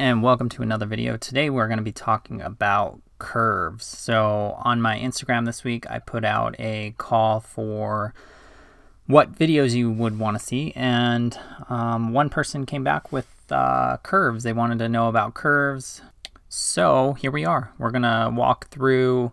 and welcome to another video. Today we're going to be talking about curves. So on my Instagram this week I put out a call for what videos you would want to see and um, one person came back with uh, curves. They wanted to know about curves. So here we are. We're going to walk through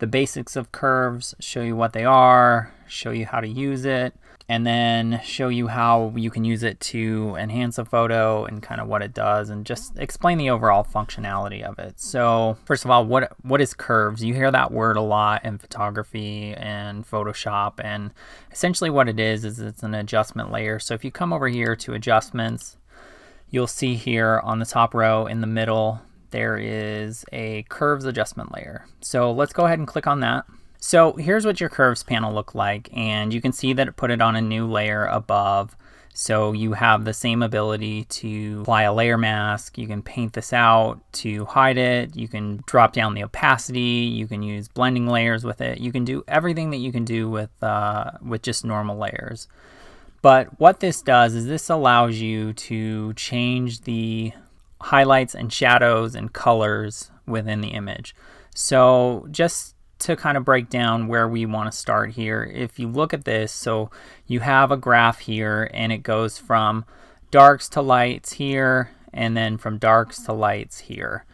the basics of curves, show you what they are, show you how to use it, and then show you how you can use it to enhance a photo and kind of what it does and just explain the overall functionality of it. So first of all, what what is curves? You hear that word a lot in photography and Photoshop and essentially what it is is it's an adjustment layer. So if you come over here to adjustments, you'll see here on the top row in the middle there is a curves adjustment layer. So let's go ahead and click on that. So here's what your curves panel look like and you can see that it put it on a new layer above. So you have the same ability to apply a layer mask. You can paint this out to hide it. You can drop down the opacity. You can use blending layers with it. You can do everything that you can do with, uh, with just normal layers. But what this does is this allows you to change the highlights and shadows and colors within the image. So just to kind of break down where we want to start here, if you look at this, so you have a graph here and it goes from darks to lights here and then from darks to lights here.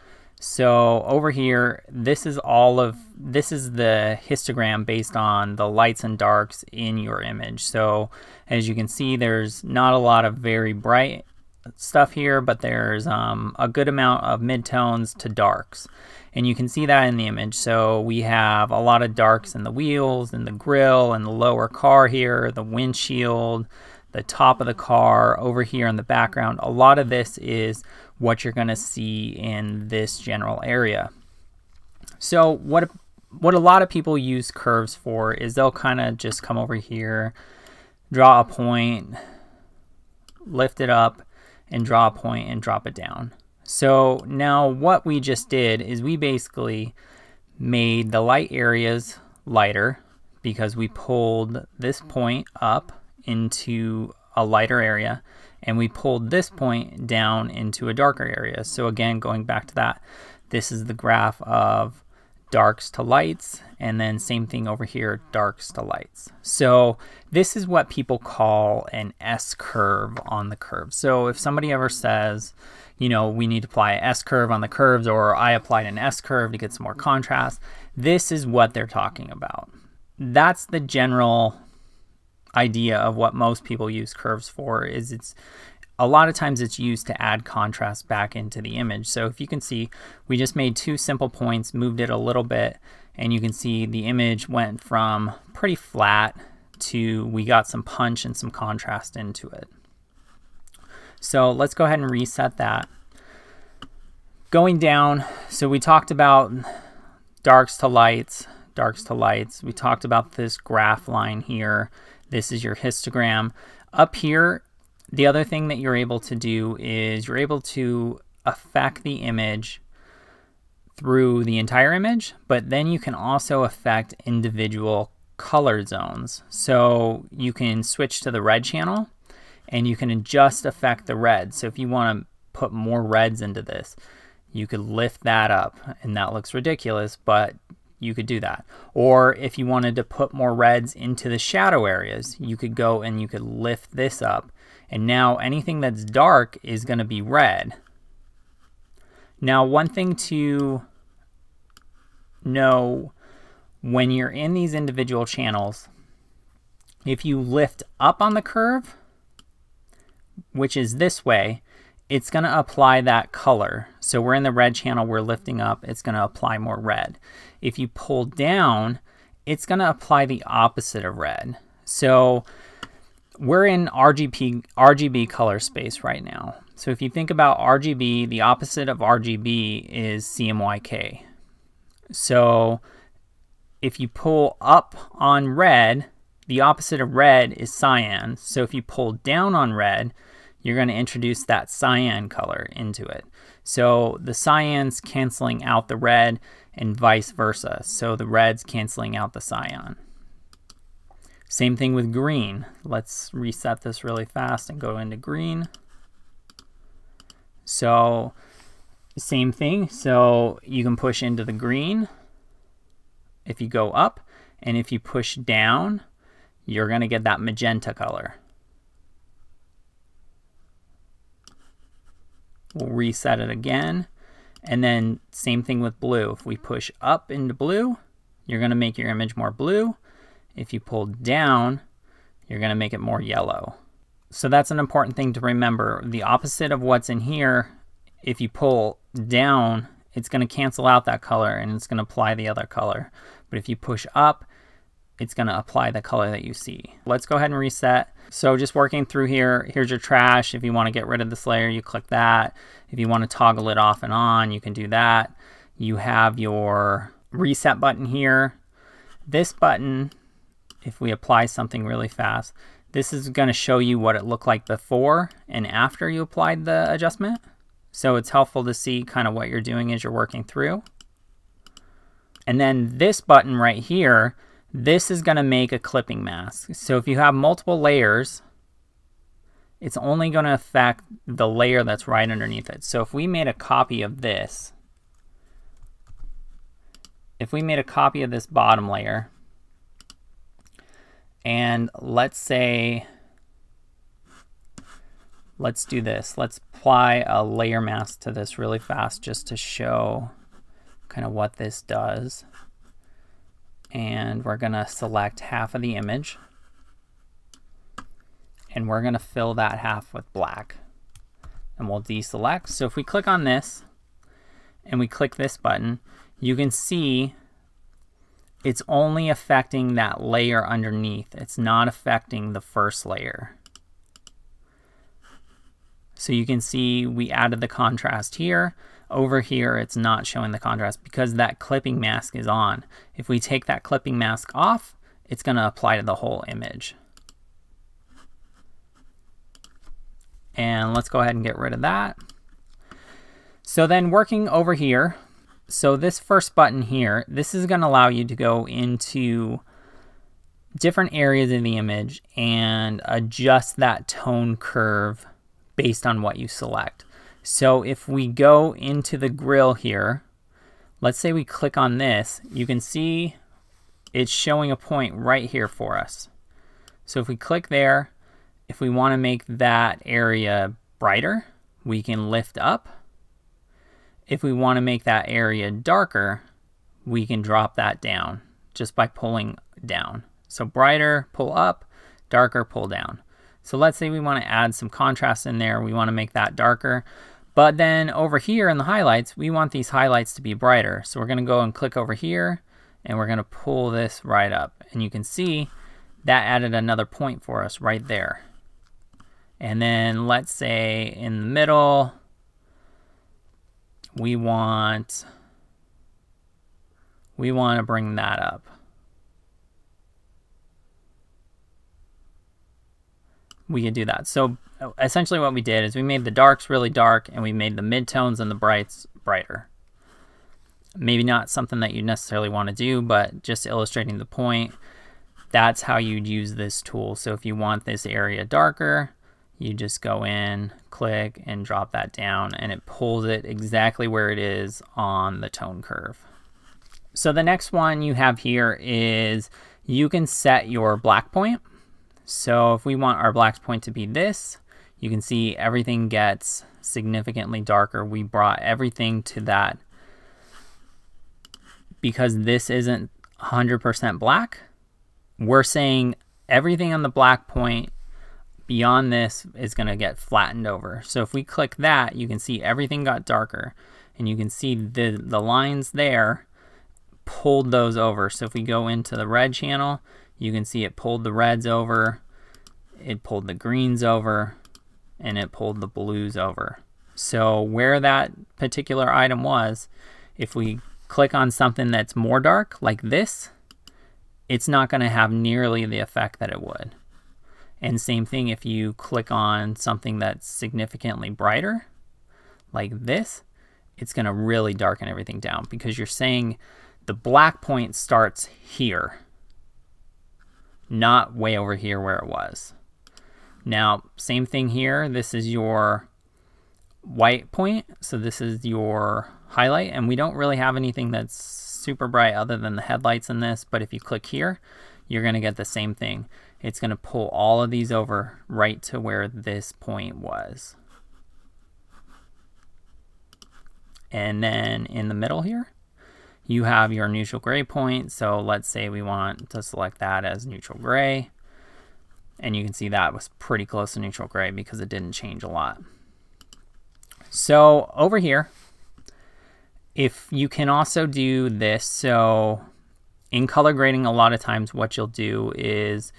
So over here, this is all of, this is the histogram based on the lights and darks in your image. So as you can see, there's not a lot of very bright stuff here, but there's um, a good amount of midtones to darks. And you can see that in the image. So we have a lot of darks in the wheels, and the grill, and the lower car here, the windshield, the top of the car, over here in the background. A lot of this is what you're going to see in this general area. So what what a lot of people use curves for is they'll kind of just come over here, draw a point, lift it up, and draw a point and drop it down. So now what we just did is we basically made the light areas lighter because we pulled this point up into a lighter area and we pulled this point down into a darker area. So again, going back to that, this is the graph of darks to lights, and then same thing over here, darks to lights. So this is what people call an S curve on the curve. So if somebody ever says, you know, we need to apply an S curve on the curves, or I applied an S curve to get some more contrast, this is what they're talking about. That's the general idea of what most people use curves for is it's a lot of times it's used to add contrast back into the image. So if you can see, we just made two simple points, moved it a little bit, and you can see the image went from pretty flat to we got some punch and some contrast into it. So let's go ahead and reset that. Going down, so we talked about darks to lights, darks to lights. We talked about this graph line here. This is your histogram. Up here, the other thing that you're able to do is you're able to affect the image through the entire image, but then you can also affect individual color zones. So you can switch to the red channel and you can just affect the red. So if you want to put more reds into this, you could lift that up and that looks ridiculous, but you could do that. Or if you wanted to put more reds into the shadow areas, you could go and you could lift this up and now anything that's dark is going to be red. Now one thing to know when you're in these individual channels, if you lift up on the curve, which is this way, it's going to apply that color. So we're in the red channel, we're lifting up, it's going to apply more red. If you pull down, it's going to apply the opposite of red. So we're in RGB, RGB color space right now. So if you think about RGB, the opposite of RGB is CMYK. So if you pull up on red, the opposite of red is cyan. So if you pull down on red, you're going to introduce that cyan color into it. So the cyan's canceling out the red and vice versa. So the red's canceling out the cyan. Same thing with green. Let's reset this really fast and go into green. So same thing. So you can push into the green if you go up. And if you push down, you're going to get that magenta color. We'll reset it again. And then same thing with blue. If we push up into blue, you're going to make your image more blue. If you pull down, you're going to make it more yellow. So that's an important thing to remember. The opposite of what's in here, if you pull down, it's going to cancel out that color and it's going to apply the other color. But if you push up, it's going to apply the color that you see. Let's go ahead and reset. So just working through here, here's your trash. If you want to get rid of this layer, you click that. If you want to toggle it off and on, you can do that. You have your reset button here. This button, if we apply something really fast, this is going to show you what it looked like before and after you applied the adjustment. So it's helpful to see kind of what you're doing as you're working through. And then this button right here, this is going to make a clipping mask. So if you have multiple layers, it's only going to affect the layer that's right underneath it. So if we made a copy of this, if we made a copy of this bottom layer, and let's say let's do this. Let's apply a layer mask to this really fast just to show kind of what this does. And we're going to select half of the image. And we're going to fill that half with black. And we'll deselect. So if we click on this and we click this button, you can see it's only affecting that layer underneath. It's not affecting the first layer. So you can see we added the contrast here. Over here, it's not showing the contrast because that clipping mask is on. If we take that clipping mask off, it's going to apply to the whole image. And let's go ahead and get rid of that. So then working over here, so this first button here, this is going to allow you to go into different areas of the image and adjust that tone curve based on what you select. So if we go into the grill here, let's say we click on this, you can see it's showing a point right here for us. So if we click there, if we want to make that area brighter, we can lift up. If we want to make that area darker, we can drop that down just by pulling down. So brighter, pull up, darker, pull down. So let's say we want to add some contrast in there. We want to make that darker. But then over here in the highlights, we want these highlights to be brighter. So we're going to go and click over here and we're going to pull this right up. And you can see that added another point for us right there. And then let's say in the middle, we want, we want to bring that up. we can do that. So essentially what we did is we made the darks really dark and we made the midtones and the brights brighter. Maybe not something that you necessarily want to do, but just illustrating the point, that's how you'd use this tool. So if you want this area darker, you just go in, click, and drop that down, and it pulls it exactly where it is on the tone curve. So the next one you have here is you can set your black point. So if we want our black point to be this, you can see everything gets significantly darker. We brought everything to that because this isn't 100% black. We're saying everything on the black point beyond this is going to get flattened over. So if we click that, you can see everything got darker and you can see the, the lines there pulled those over. So if we go into the red channel, you can see it pulled the reds over, it pulled the greens over, and it pulled the blues over. So where that particular item was, if we click on something that's more dark, like this, it's not going to have nearly the effect that it would. And same thing if you click on something that's significantly brighter, like this, it's going to really darken everything down because you're saying the black point starts here not way over here where it was. Now, same thing here. This is your white point. So this is your highlight and we don't really have anything that's super bright other than the headlights in this. But if you click here, you're going to get the same thing. It's going to pull all of these over right to where this point was. And then in the middle here, you have your neutral gray point. So let's say we want to select that as neutral gray. And you can see that was pretty close to neutral gray because it didn't change a lot. So over here, if you can also do this, so in color grading, a lot of times what you'll do is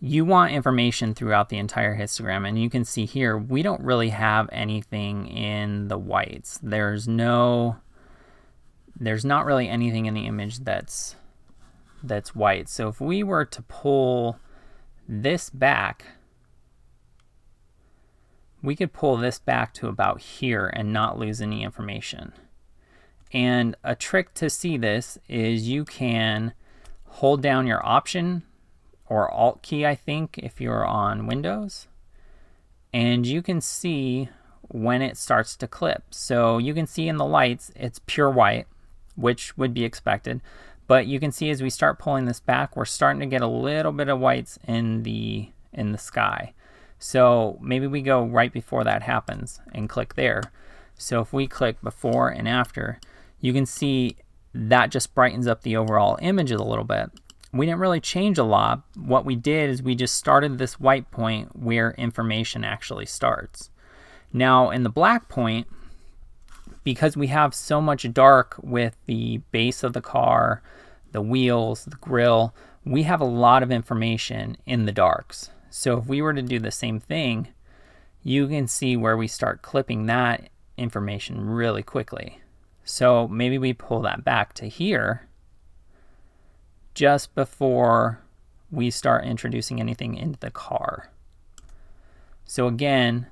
you want information throughout the entire histogram. And you can see here, we don't really have anything in the whites. There's no, there's not really anything in the image that's, that's white. So if we were to pull this back, we could pull this back to about here and not lose any information. And a trick to see this is you can hold down your option or alt key, I think, if you're on Windows. And you can see when it starts to clip. So you can see in the lights, it's pure white, which would be expected. But you can see as we start pulling this back, we're starting to get a little bit of whites in the in the sky. So maybe we go right before that happens and click there. So if we click before and after, you can see that just brightens up the overall image a little bit. We didn't really change a lot. What we did is we just started this white point where information actually starts. Now in the black point, because we have so much dark with the base of the car, the wheels, the grill, we have a lot of information in the darks. So if we were to do the same thing, you can see where we start clipping that information really quickly. So maybe we pull that back to here just before we start introducing anything into the car. So again,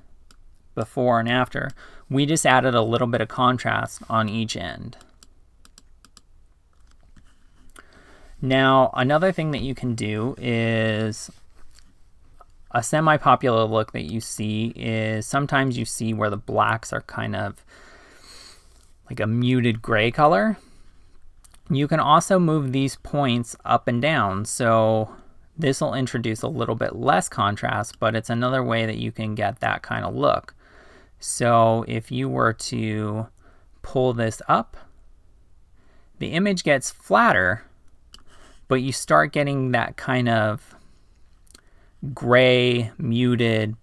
before and after, we just added a little bit of contrast on each end. Now, another thing that you can do is a semi-popular look that you see is sometimes you see where the blacks are kind of like a muted gray color. You can also move these points up and down. So this will introduce a little bit less contrast, but it's another way that you can get that kind of look. So if you were to pull this up, the image gets flatter, but you start getting that kind of gray, muted,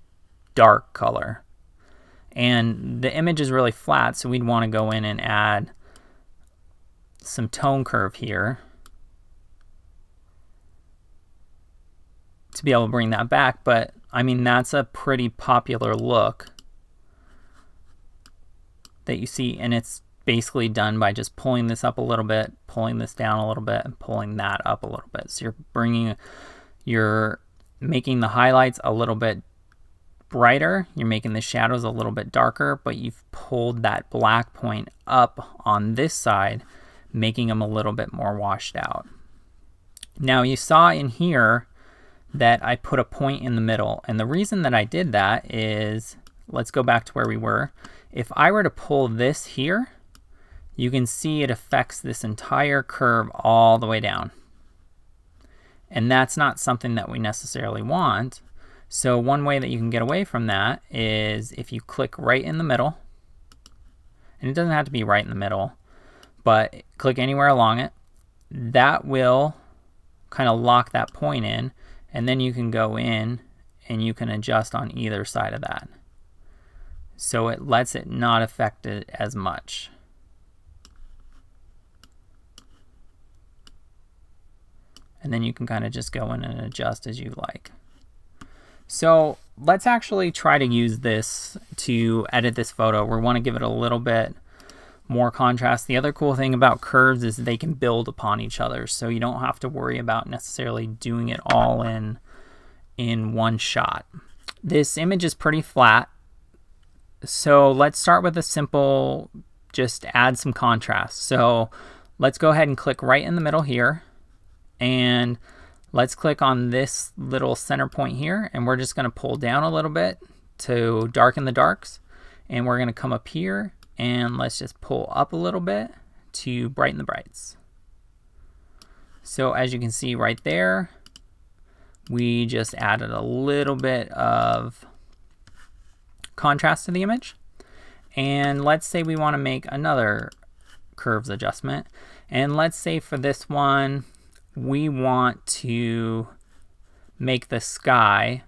dark color. And the image is really flat, so we'd want to go in and add some tone curve here to be able to bring that back. But I mean, that's a pretty popular look that you see, and it's basically done by just pulling this up a little bit, pulling this down a little bit, and pulling that up a little bit. So you're bringing, you're making the highlights a little bit brighter, you're making the shadows a little bit darker, but you've pulled that black point up on this side, making them a little bit more washed out. Now you saw in here that I put a point in the middle, and the reason that I did that is, let's go back to where we were. If I were to pull this here, you can see it affects this entire curve all the way down. And that's not something that we necessarily want. So one way that you can get away from that is if you click right in the middle, and it doesn't have to be right in the middle, but click anywhere along it, that will kind of lock that point in, and then you can go in and you can adjust on either side of that. So it lets it not affect it as much. And then you can kind of just go in and adjust as you like. So let's actually try to use this to edit this photo. We want to give it a little bit more contrast. The other cool thing about curves is they can build upon each other. So you don't have to worry about necessarily doing it all in, in one shot. This image is pretty flat. So let's start with a simple, just add some contrast. So let's go ahead and click right in the middle here. And Let's click on this little center point here and we're just going to pull down a little bit to darken the darks. And we're going to come up here and let's just pull up a little bit to brighten the brights. So as you can see right there, we just added a little bit of contrast to the image. And let's say we want to make another curves adjustment. And let's say for this one, we want to make the sky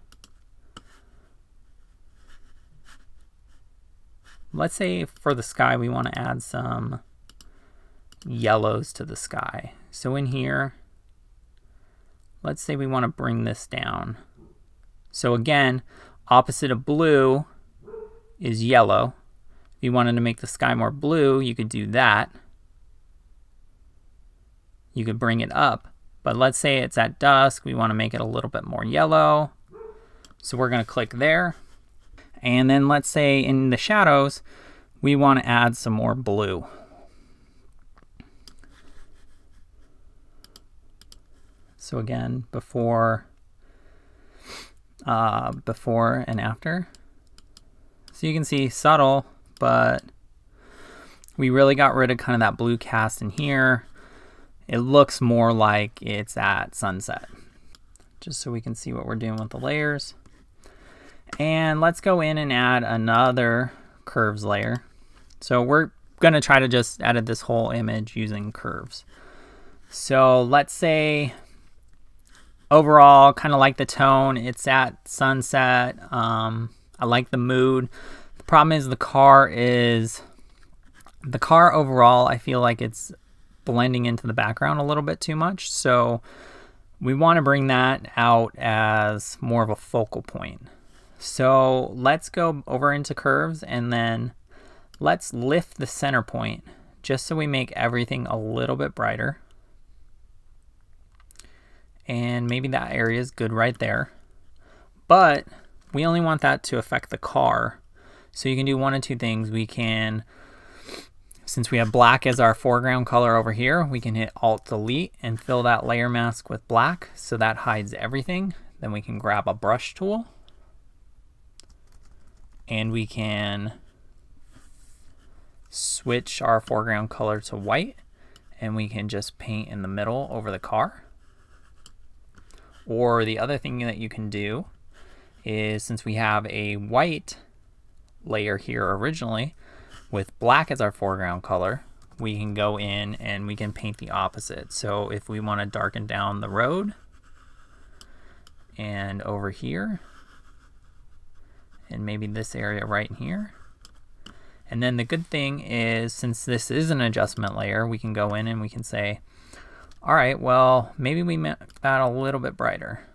let's say for the sky we want to add some yellows to the sky. So in here, let's say we want to bring this down. So again, opposite of blue is yellow. If you wanted to make the sky more blue, you could do that. You could bring it up. But let's say it's at dusk, we want to make it a little bit more yellow. So we're going to click there. And then let's say in the shadows, we want to add some more blue. So again, before, uh, before and after. So you can see subtle, but we really got rid of kind of that blue cast in here. It looks more like it's at sunset, just so we can see what we're doing with the layers. And let's go in and add another curves layer. So we're going to try to just edit this whole image using curves. So let's say overall, kind of like the tone. It's at sunset. Um, I like the mood. The problem is the car is, the car overall, I feel like it's blending into the background a little bit too much. So we want to bring that out as more of a focal point. So let's go over into curves and then let's lift the center point just so we make everything a little bit brighter. And maybe that area is good right there. But we only want that to affect the car. So you can do one of two things. We can, since we have black as our foreground color over here, we can hit Alt Delete and fill that layer mask with black so that hides everything. Then we can grab a brush tool and we can switch our foreground color to white and we can just paint in the middle over the car. Or the other thing that you can do is since we have a white layer here originally with black as our foreground color, we can go in and we can paint the opposite. So if we want to darken down the road and over here, and maybe this area right here. And then the good thing is, since this is an adjustment layer, we can go in and we can say, all right, well, maybe we make that a little bit brighter.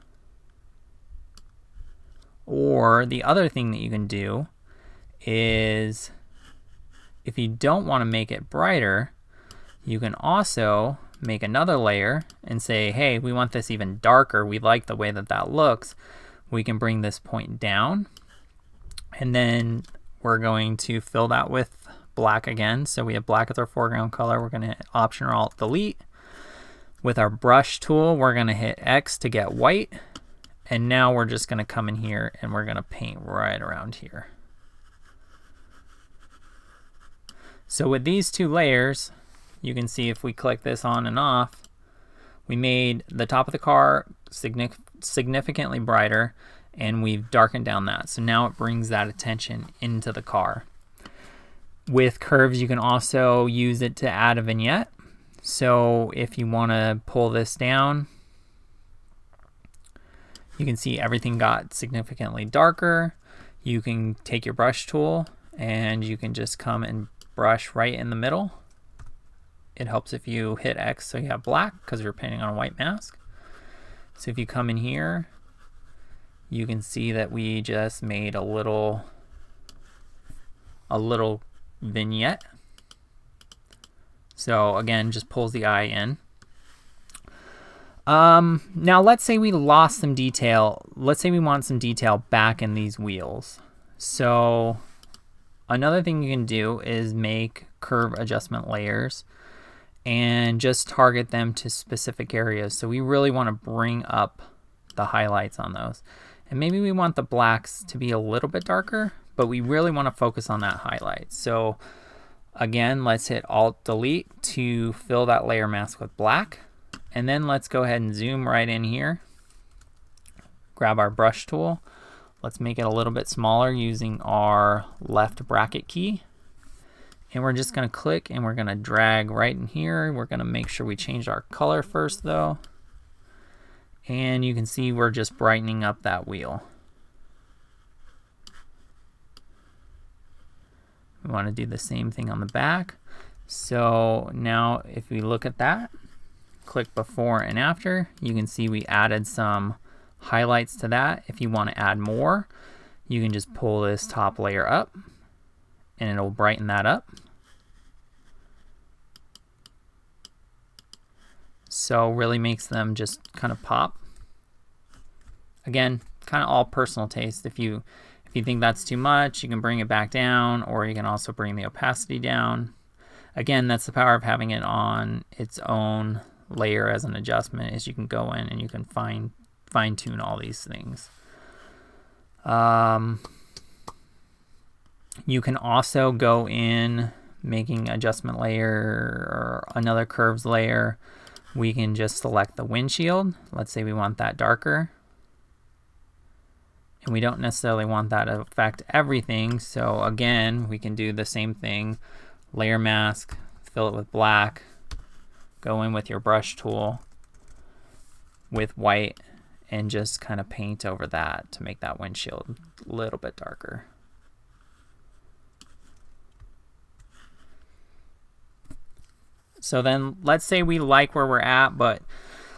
Or the other thing that you can do is, if you don't want to make it brighter, you can also make another layer and say, hey, we want this even darker. We like the way that that looks. We can bring this point down and then we're going to fill that with black again. So we have black as our foreground color. We're going to hit Option or Alt Delete. With our brush tool, we're going to hit X to get white. And now we're just going to come in here and we're going to paint right around here. So with these two layers, you can see if we click this on and off, we made the top of the car significantly brighter and we've darkened down that. So now it brings that attention into the car. With curves, you can also use it to add a vignette. So if you want to pull this down, you can see everything got significantly darker. You can take your brush tool and you can just come and brush right in the middle. It helps if you hit X so you have black because you're painting on a white mask. So if you come in here you can see that we just made a little a little vignette. So again, just pulls the eye in. Um, now let's say we lost some detail. Let's say we want some detail back in these wheels. So another thing you can do is make curve adjustment layers and just target them to specific areas. So we really want to bring up the highlights on those. And maybe we want the blacks to be a little bit darker, but we really want to focus on that highlight. So again, let's hit Alt Delete to fill that layer mask with black. And then let's go ahead and zoom right in here. Grab our brush tool. Let's make it a little bit smaller using our left bracket key. And we're just going to click and we're going to drag right in here. We're going to make sure we change our color first though. And you can see we're just brightening up that wheel. We want to do the same thing on the back. So now if we look at that, click before and after, you can see we added some highlights to that. If you want to add more, you can just pull this top layer up and it'll brighten that up. So really makes them just kind of pop. Again, kind of all personal taste. If you if you think that's too much, you can bring it back down or you can also bring the opacity down. Again, that's the power of having it on its own layer as an adjustment is you can go in and you can fine fine tune all these things. Um, you can also go in making adjustment layer or another curves layer. We can just select the windshield. Let's say we want that darker. And we don't necessarily want that to affect everything. So again, we can do the same thing. Layer mask, fill it with black, go in with your brush tool with white and just kind of paint over that to make that windshield a little bit darker. So then let's say we like where we're at, but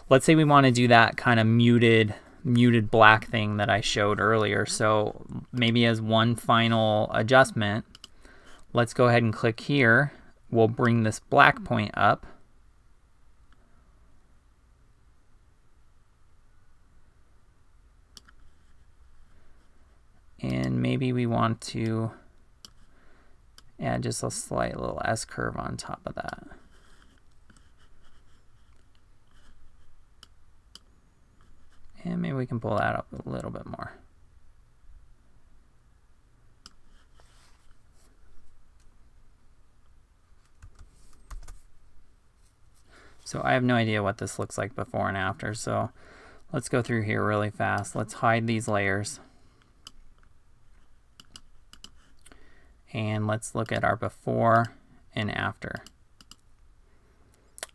let's say we want to do that kind of muted muted black thing that I showed earlier. So maybe as one final adjustment, let's go ahead and click here. We'll bring this black point up and maybe we want to add just a slight little S curve on top of that. And maybe we can pull that up a little bit more. So I have no idea what this looks like before and after, so let's go through here really fast. Let's hide these layers. and let's look at our before and after.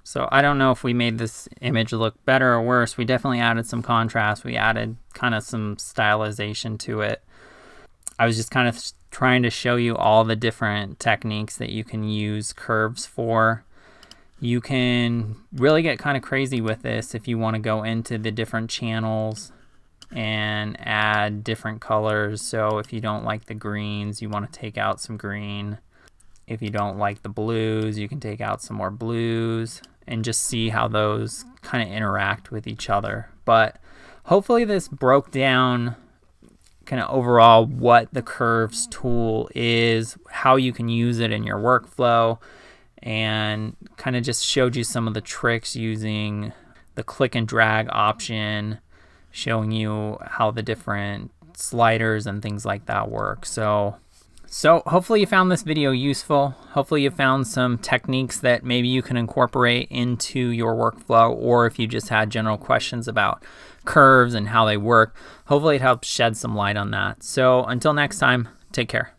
So I don't know if we made this image look better or worse. We definitely added some contrast. We added kind of some stylization to it. I was just kind of trying to show you all the different techniques that you can use curves for. You can really get kind of crazy with this if you want to go into the different channels and add different colors. So if you don't like the greens, you want to take out some green. If you don't like the blues, you can take out some more blues and just see how those kind of interact with each other. But hopefully this broke down kind of overall what the curves tool is, how you can use it in your workflow, and kind of just showed you some of the tricks using the click and drag option showing you how the different sliders and things like that work. So, so hopefully you found this video useful. Hopefully you found some techniques that maybe you can incorporate into your workflow or if you just had general questions about curves and how they work, hopefully it helps shed some light on that. So until next time, take care.